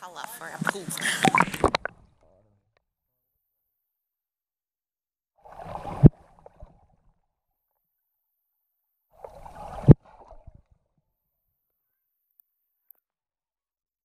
color for a pool.